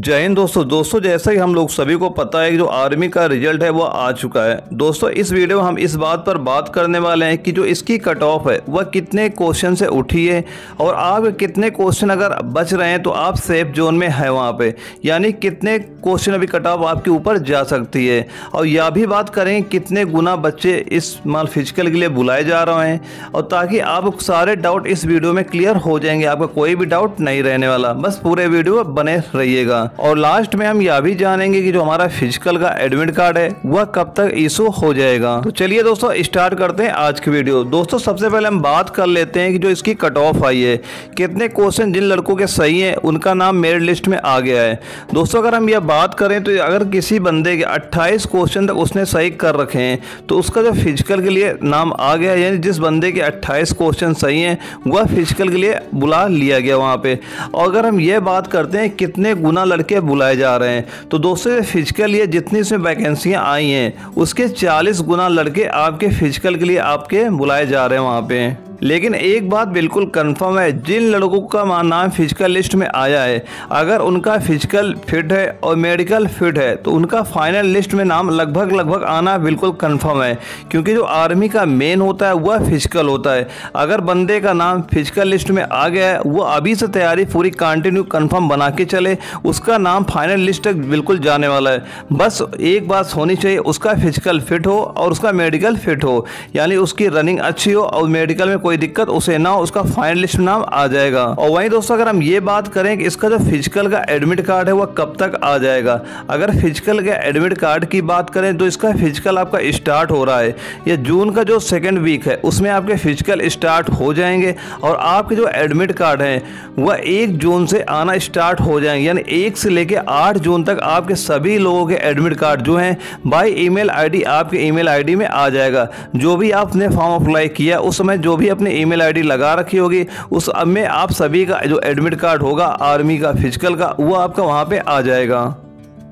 जय हिंद दोस्तों। दोस्तों, जैसा कि हम लोग सभी को पता है कि जो आर्मी का रिज़ल्ट है, वो आ चुका है। दोस्तों, इस वीडियो में हम इस बात पर बात करने वाले हैं कि जो इसकी कट ऑफ़ है, वह कितने क्वेश्चन से उठी है और आप कितने क्वेश्चन अगर बच रहे हैं तो आप सेफ़ जोन में है वहाँ पे। यानी कितने क्वेश्चन अभी कट ऑफ़ आपके ऊपर जा सकती है। और यह भी बात करें, कितने गुना बच्चे इस माल फ़िज़िकल के लिए बुलाए जा रहे हैं। और ताकि आप सारे डाउट इस वीडियो में क्लियर हो जाएँगे, आपका कोई भी डाउट नहीं रहने वाला। बस पूरे वीडियो बने रहिएगा। और लास्ट में हम यह भी जानेंगे कि जो हमारा फ़िज़िकल का एडमिट कार्ड है, वह कब तक इशू हो जाएगा। तो चलिए दोस्तों स्टार्ट करते हैं आज की वीडियो दोस्तों, सबसे पहले हम बात कर लेते हैं कि जो इसकी कट ऑफ़ आई है, कितने क्वेश्चन जिन लड़कों के सही है, उनका नाम मेरिट लिस्ट में आ गया है। दोस्तों, अगर हम यह बात करें तो अगर किसी बंदे के अट्ठाईस क्वेश्चन तक उसने सही कर रखे हैं तो उसका जो फ़िज़िकल के लिए नाम आ गया यानी जिस बंदे के अट्ठाईस क्वेश्चन सही हैं, वह फ़िज़िकल के लिए बुला लिया गया वहाँ पर और अगर हम यह बात करते हैं, कितने गुना बुलाए जा रहे हैं। तो दोस्तों फ़िज़िकल ये जितनी इसमें वैकेंसियाँ आई हैं, उसके 40 गुना लड़के आपके फ़िज़िकल के लिए आपके बुलाए जा रहे हैं वहाँ पे। लेकिन एक बात बिल्कुल कंफर्म है, जिन लड़कों का नाम फ़िज़िकल लिस्ट में आया है, अगर उनका फ़िज़िकल फिट है और मेडिकल फिट है तो उनका फाइनल लिस्ट में नाम लगभग लगभग आना बिल्कुल कंफर्म है, क्योंकि जो आर्मी का मेन होता है, वह फ़िज़िकल होता है। अगर बंदे का नाम फ़िज़िकल लिस्ट में आ गया है, वो अभी से तैयारी पूरी कंटिन्यू कन्फर्म बना के चले, उसका नाम फाइनल लिस्ट तक बिल्कुल जाने वाला है। बस एक बात होनी चाहिए, उसका फ़िज़िकल फिट हो और उसका मेडिकल फिट हो, यानी उसकी रनिंग अच्छी हो और मेडिकल में कोई दिक्कत, उसे ना उसका फाइनल लिस्ट नाम आ जाएगा। और वहीं दोस्तों, अगर हम ये बात करें कि इसका जो फ़िज़िकल का एडमिट कार्ड है वह कब तक आ जाएगा? अगर फ़िज़िकल के एडमिट कार्ड की बात करें तो इसका फ़िज़िकल आपका स्टार्ट हो रहा है। या जून का जो सेकेंड वीक है, उसमें आपके फ़िज़िकल स्टार्ट हो जाएँगे और आपके जो एडमिट कार्ड हैं, वह एक जून से आना स्टार्ट हो जाएँगे। यानी एक से लेकर आठ जून तक आपके सभी लोगों के एडमिट कार्ड जो हैं बाई ईमेल आईडी आपके ईमेल आईडी में आ जाएगा। जो भी आपने फॉर्म अप्लाई किया, उस समय जो भी अपने ईमेल आईडी लगा रखी होगी। उस में आप सभी का जो एडमिट कार्ड होगा, आर्मी का, फ़िज़िकल का, वो आपका वहाँ पर आ जाएगा।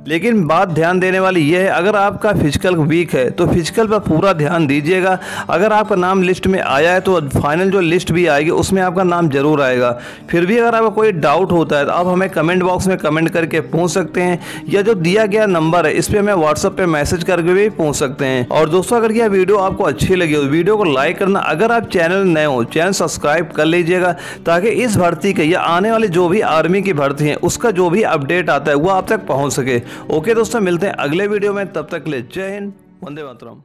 लेकिन बात ध्यान देने वाली यह है, अगर आपका फ़िज़िकल वीक है तो फ़िज़िकल पर पूरा ध्यान दीजिएगा। अगर आपका नाम लिस्ट में आया है तो फाइनल जो लिस्ट भी आएगी, उसमें आपका नाम ज़रूर आएगा। फिर भी अगर आपका कोई डाउट होता है तो आप हमें कमेंट बॉक्स में कमेंट करके पूछ सकते हैं, या जो दिया गया नंबर है, इस पर हमें व्हाट्सअप पर मैसेज करके भी पूछ सकते हैं। और दोस्तों, अगर यह वीडियो आपको अच्छी लगी हो, वीडियो को लाइक करना। अगर आप चैनल नए हो चैनल सब्सक्राइब कर लीजिएगा, ताकि इस भर्ती के या आने वाले जो भी आर्मी की भर्ती है, उसका जो भी अपडेट आता है, वो आप तक पहुँच सके। ओके दोस्तों मिलते हैं अगले वीडियो में तब तक ले जय हिंद वंदे मातरम।